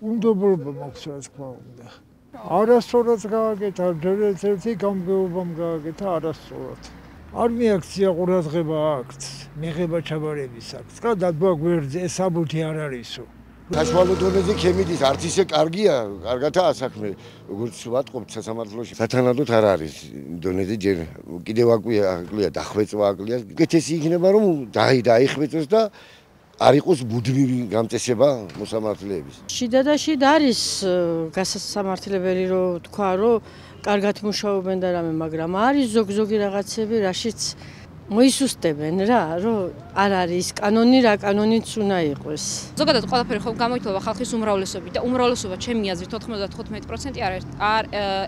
უნდობლობა მაქვს რა თქმა უნდა. არასწორად გააკეთა, ერთ-ერთი გამგეობამ გააკეთა არასწორად. არ მიაქცია ყურადღება აქვს, მიღება ჩაბარების აქვს. რა დაბა გვერდზე საბუთი არ არისო. საშუალო დონეზე ქემიდის არც ისე კარგია, კარგათაა საქმე, როგორც ვატყობთ სასამართლოში. სათანადოდ არ არის დონეზე ჯერ კიდევ აკვია, აკვია დახვეწვა აკვია. კეთესი იქნება რომ დაი დაიხვეწოს და არ იყოს ბუდმივი გამწესება მოსამართლეების. შიდა და შიდა არის გასასამართლებელი რომ თქვა რომ კარგად მუშაობენ და რამე, მაგრამ არის ზოგ-ზოგი რაღაცები, რაშიც მოისუსტებენ რა, რომ არ არის კანონი რა კანონიც უნდა იყოს. ზოგადად ყველაფერი ხომ გამოიწვია ხალხის უმრავლესობით და უმრავლესობა ჩემი აზრით 95% არ არ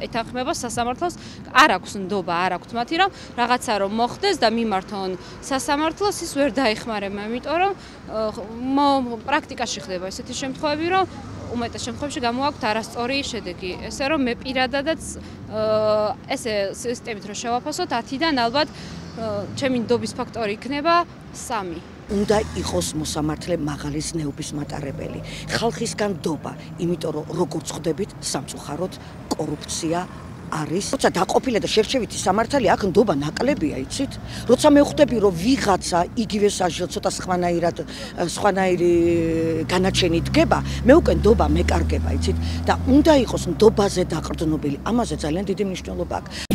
ეთანხმება სასამართლოს, არ აქვს ნდობა, არ აქვს მათი რომ რაღაცა რომ მოხდეს და მიმართონ სასამართლოს ის ვერ დაეხმარება, იმიტომ რომ პრაქტიკაში ხდება ესეთი შემთხვევები, რომ უმეტეს შემთხვევაში გამოაქვთ არასწორი შედეგი. ესე რომ მე პირადადაც ესე სისტემით რო შევაფასოთ 10-დან ალბათ ჩემი ნდობის ფაქტორი იქნება 3. უნდა იყოს მოსამართლე მაღალი ზნეობის მატარებელი. ხალხისგან დობა, იმიტომ რომ როგორც ხვდებით, სამწუხაროდ კორუფცია არის. როცა დაყოფილა და შერჩევითი სამართალი აქ ნდობა ნაკლებია, იცით? როცა მე ხვდები, რომ ვიღაცა იგივე საჟილ ცოტა სხვანაირად სხვანაირი განაჩენი დგება, მე უკვე ნდობა მეკარგება, იცით? და უნდა იყოს ნდობაზე დაყრდნობილი. ამაზე ძალიან დიდი მნიშვნელობა აქვს.